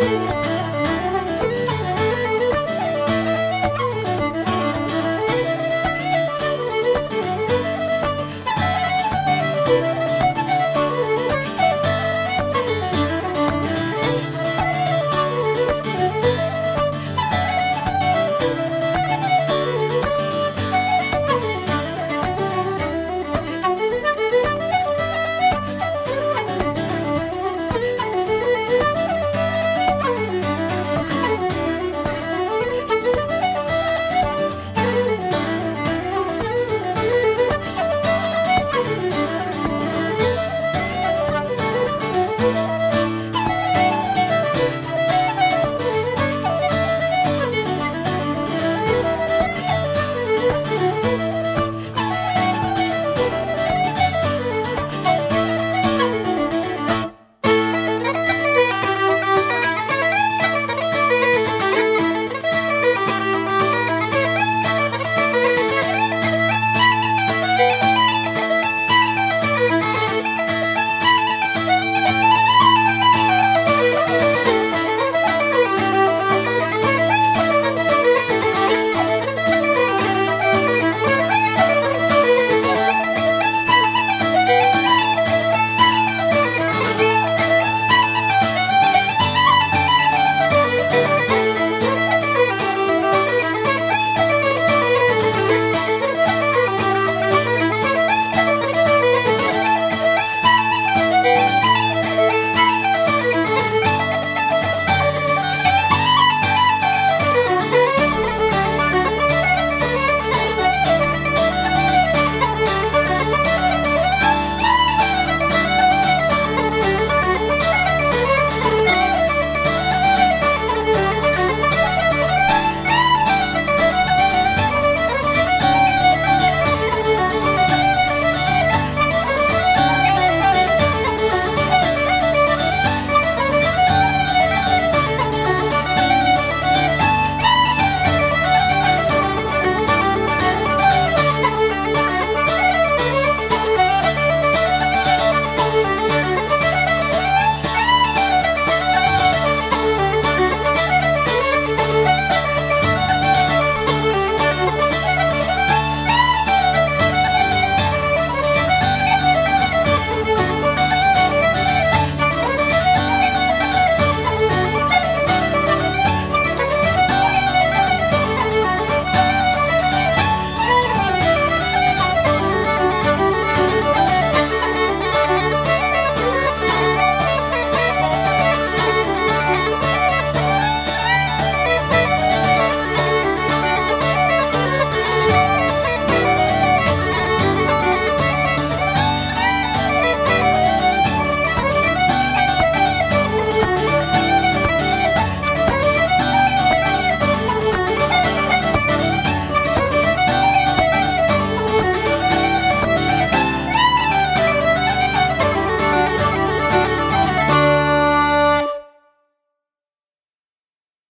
Música